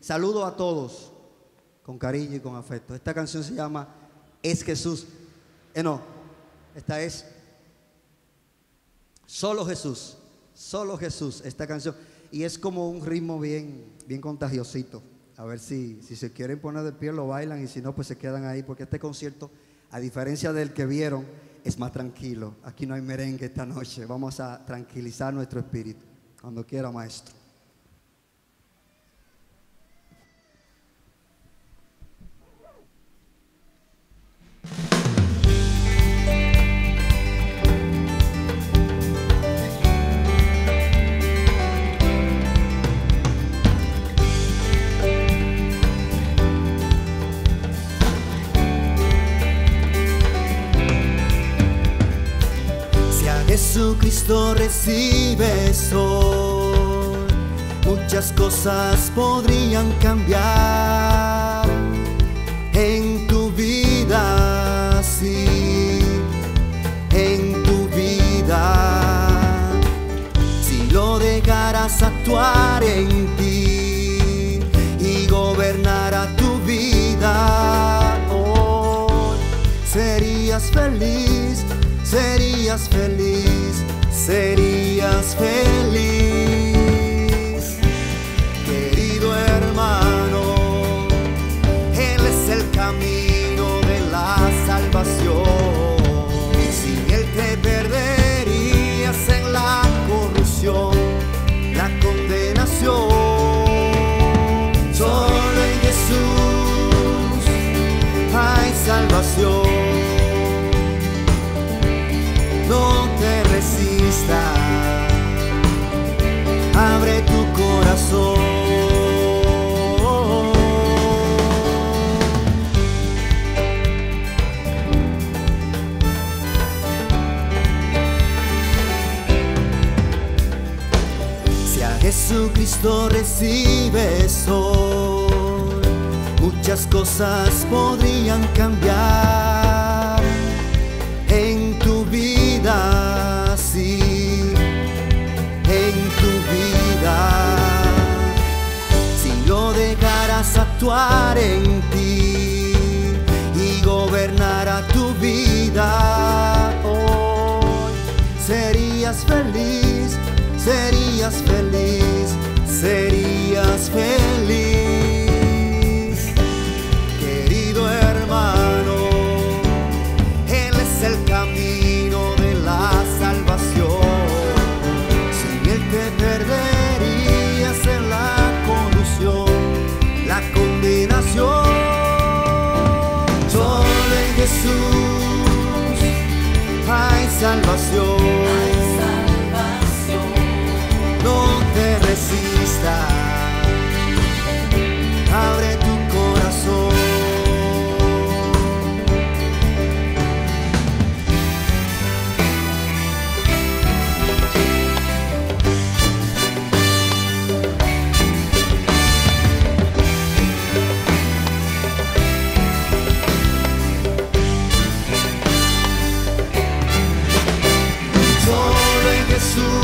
Saludo a todos con cariño y con afecto. Esta canción se llama Es Jesús. Eh, no, esta es Solo Jesús. Solo Jesús, esta canción. Y es como un ritmo bien, bien contagiosito. A ver si, si se quieren poner de pie lo bailan y si no, pues se quedan ahí. Porque este concierto, a diferencia del que vieron, es más tranquilo. Aquí no hay merengue esta noche. Vamos a tranquilizar nuestro espíritu. Cuando quiera, maestro. Jesucristo recibes hoy, muchas cosas podrían cambiar en tu vida, sí, en tu vida. Si lo dejaras actuar en ti y gobernara tu vida, serías feliz, serías feliz, serías feliz. Querido hermano, Él es el camino de la salvación. Sin Él te perderías en la corrupción, la condenación. Solo en Jesús hay salvación. Te resistas, abre tu corazón. Jesucristo recibes hoy, muchas cosas podrían cambiar en tu vida. Si lo dejaras actuar en ti y gobernara tu vida, hoy serías feliz, serías feliz, serías Jesús hay salvación. Solo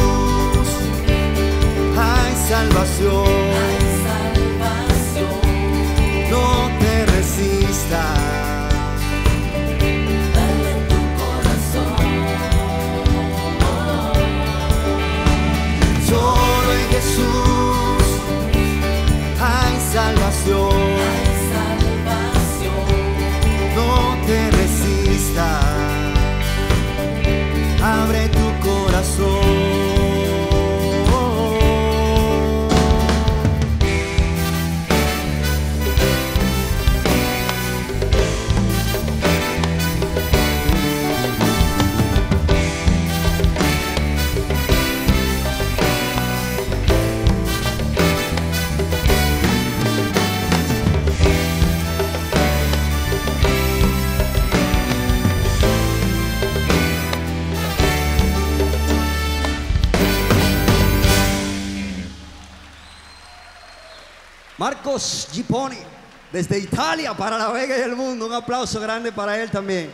Marcos Giponi, desde Italia para la Vega y el mundo. Un aplauso grande para él también.